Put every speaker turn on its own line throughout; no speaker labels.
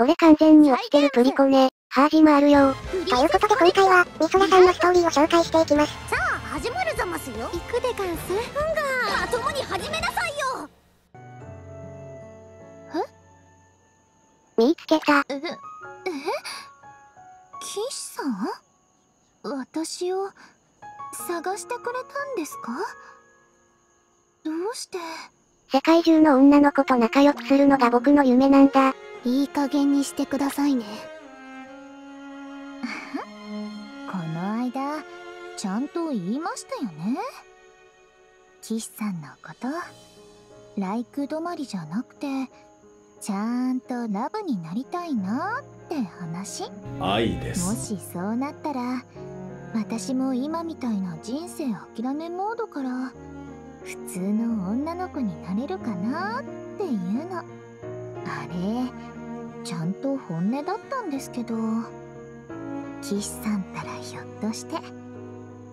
これ完全に落ちてるプリコね。ハージもあるよ。
ということで今回は、みそらさんのストーリーを紹介していきます。
さあ始まるざますよ
行くでガンス
まともに始めなさいよ
見つけた。
ええ？騎士さん私を探してくれたんですか？どうして？
世界中の女の子と仲良くするのが僕の夢なんだ。
いい加減にしてくださいね。この間ちゃんと言いましたよね。騎士さんのこと。ライク止まりじゃなくてちゃんとラブになりたいなって話。も
愛です。
しそうなったら私も今みたいな人生諦めモードから普通の女の子になれるかなっていうのあれちゃんと本音だったんですけど。騎士さんたらひょっとして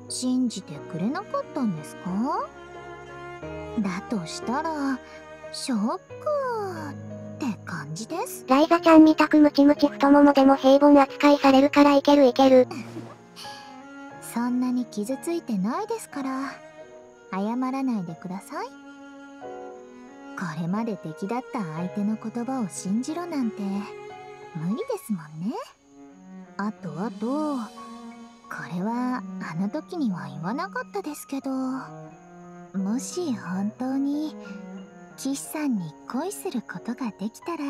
信じてくれなかったんですか？だとしたらショックって感じです。
ライザちゃんみたくムチムチ太ももでも平凡扱いされるからいけるいける。
そんなに傷ついてないですから謝らないでくださいこれまで敵だった相手の言葉を信じろなんて無理ですもんねあとあとこれはあの時には言わなかったですけどもし本当に騎士さんに恋することができたら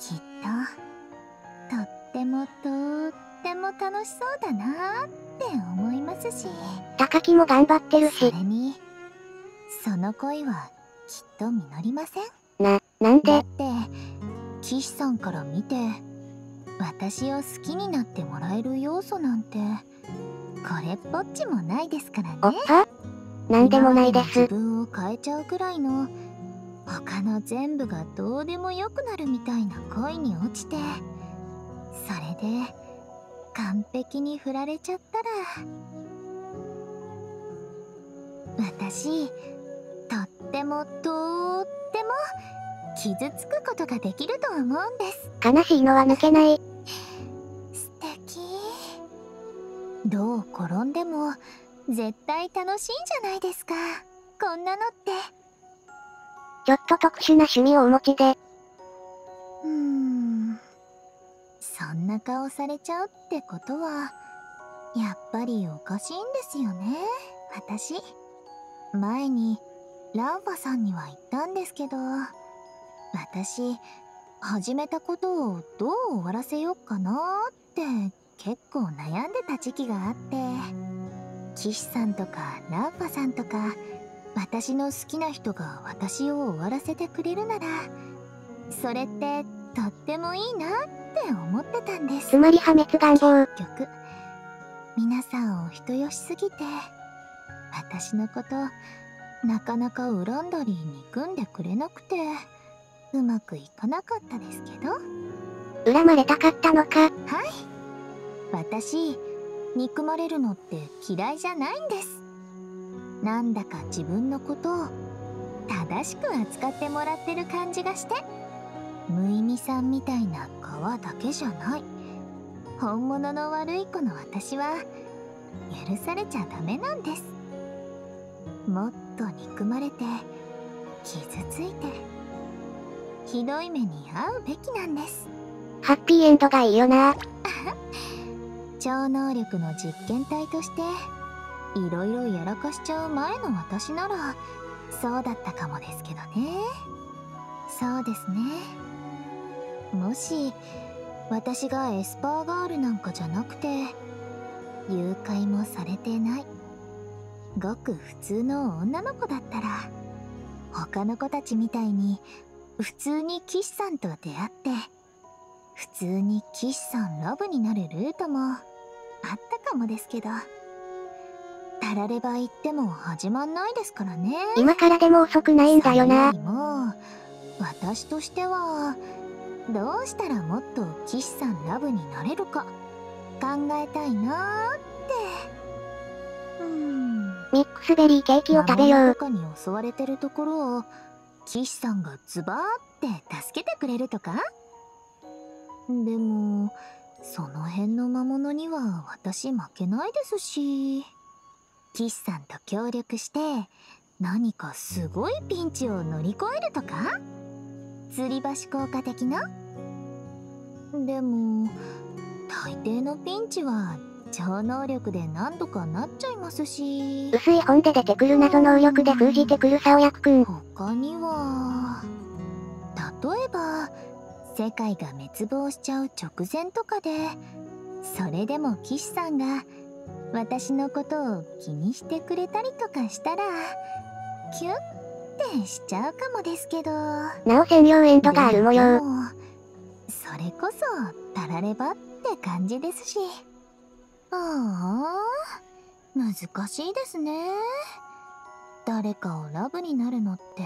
きっととってもとっても楽しそうだなって思いますし
高木も頑張ってる
そ。れにその恋はきっと実りません？
な、なんで？
だって騎士さんから見て私を好きになってもらえる要素なんてこれっぽっちもないですからね。
なんでもないです。
自。分を変えちゃうくらいの他の全部がどうでもよくなるみたいな恋に落ちてそれで完璧に振られちゃったら私とってもとっても傷つくことができると思うんです。
悲しいのは抜けない。
素敵。どう転んでも絶対楽しいんじゃないですか。こんなのって。
ちょっと特殊な趣味をお持ちで。
うーん。そんな顔されちゃうってことはやっぱりおかしいんですよね。私。前にランファさんには言ったんですけど私始めたことをどう終わらせようかなって結構悩んでた時期があって騎士さんとかランファさんとか私の好きな人が私を終わらせてくれるならそれってとってもいいなって思ってたんです
つまり破滅願望。
結局皆さんお人よしすぎて私のことなかなか恨んだり憎んでくれなくてうまくいかなかったですけど。はい
恨まれたかったのか。
私憎まれるのって嫌いじゃないんです。なんだか自分のことを正しく扱ってもらってる感じがして無意味さんみたいな皮だけじゃない。本物の悪い子の私は許されちゃダメなんです。もっと憎まれて傷ついてひどい目に遭うべきなんです。
ハッピーエンドがいいよな。
超能力の実験体としていろいろやらかしちゃう前の私ならそうだったかもですけどね。そうですね。もし私がエスパーガールなんかじゃなくて誘拐もされてないごく普通の女の子だったら他の子たちみたいに普通に騎士さんと出会って普通に騎士さんラブになるルートもあったかもですけどたられば言っても始まんないですからね。
今からでも遅くないんだよな。
も私としてはどうしたらもっと騎士さんラブになれるか考えたいなーっ
クスベリーケーキを食べよう。
魔物とかに襲われてるところを騎士さんがズバーって助けてくれるとか？でも、その辺の魔物には私負けないですし。岸さんと協力して、何かすごいピンチを乗り越えるとか？吊り橋効果的な？でも、大抵のピンチは超能力で何とかなっちゃいますし。
薄い本で出てくる謎能力で封じてくるサオヤクくん。
他には、例えば、世界が滅亡しちゃう直前とかで、それでも騎士さんが私のことを気にしてくれたりとかしたら、キュッてしちゃうかもですけど。
なお専用エンドがある模様。
それこそ、たらればって感じですし。ああ、難しいですね。誰かをラブになるのって。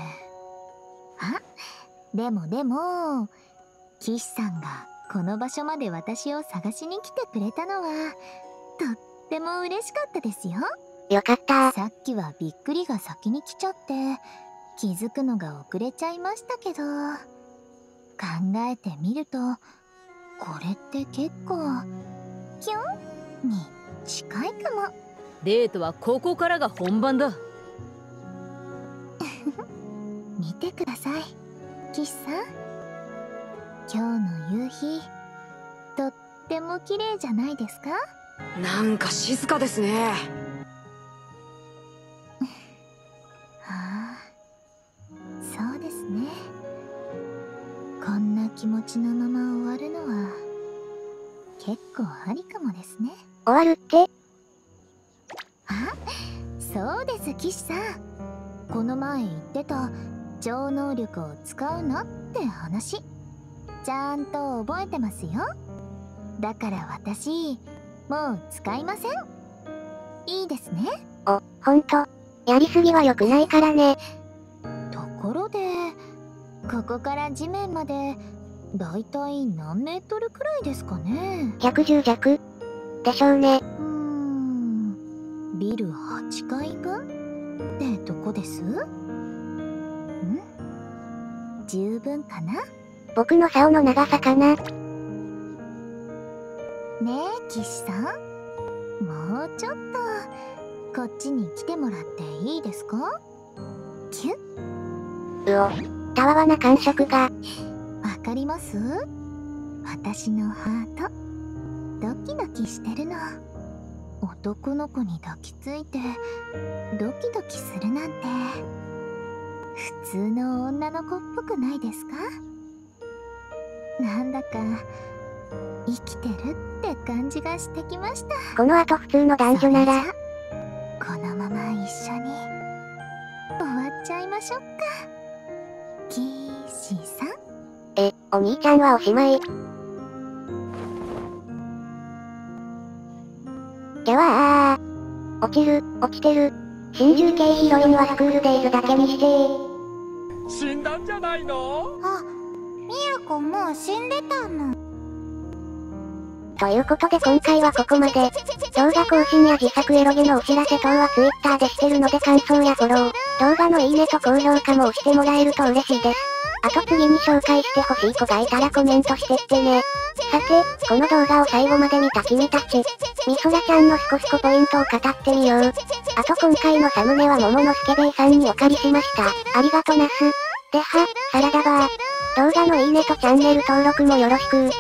あ、でもでも、騎士さんがこの場所まで私を探しに来てくれたのは、とっても嬉しかったですよ。
よかった。
さっきはびっくりが先に来ちゃって、気づくのが遅れちゃいましたけど、考えてみると、これって結構、キュンに近いかも。
デートはここからが本番だ。
見てください、騎士さん。今日の夕日、とっても綺麗じゃないですか？
なんか静かですね。
はあ、そうですね。こんな気持ちのまま終わるのは、結構ありかもですね。
終わるって
あ、そうです、騎士さん。この前言ってた超能力を使うなって話。ちゃんと覚えてますよ。だから私、もう使いません。いいですね。
お、ほんと。やりすぎは良くないからね。
ところで、ここから地面まで、だいたい何メートルくらいですかね
？110弱でしょうね。
うーん、ビル8階分ってとこです？ん？十分かな？
僕の竿の長さかな。
ねえ、騎士さん。もうちょっと、こっちに来てもらっていいですか？キュッ
うお。たわわな感触が。
わかります？私のハート、ドキドキしてるの。男の子に抱きついて、ドキドキするなんて、普通の女の子っぽくないですか？なんだか、生きてるって感じがしてきました。
この後普通の男女なら
このまま一緒に、終わっちゃいましょうか。キーシーさん？
え、お兄ちゃんはおしまい。ではあー。落ちる、落ちてる。新中系ヒロインはスクールデイズだけにして
死んだんじゃないの？
あみやこもう死んでたの
ということで今回はここまで。動画更新や自作エロゲのお知らせ等は Twitter でしてるので感想やフォロー、動画のいいねと高評価も押してもらえると嬉しいです。あと次に紹介してほしい子がいたらコメントしてってね。さて、この動画を最後まで見た君たち、みそらちゃんのスコスコポイントを語ってみよう。あと今回のサムネは桃のスケベイさんにお借りしました。ありがとなす。では、サラダバー。動画のいいねとチャンネル登録もよろしく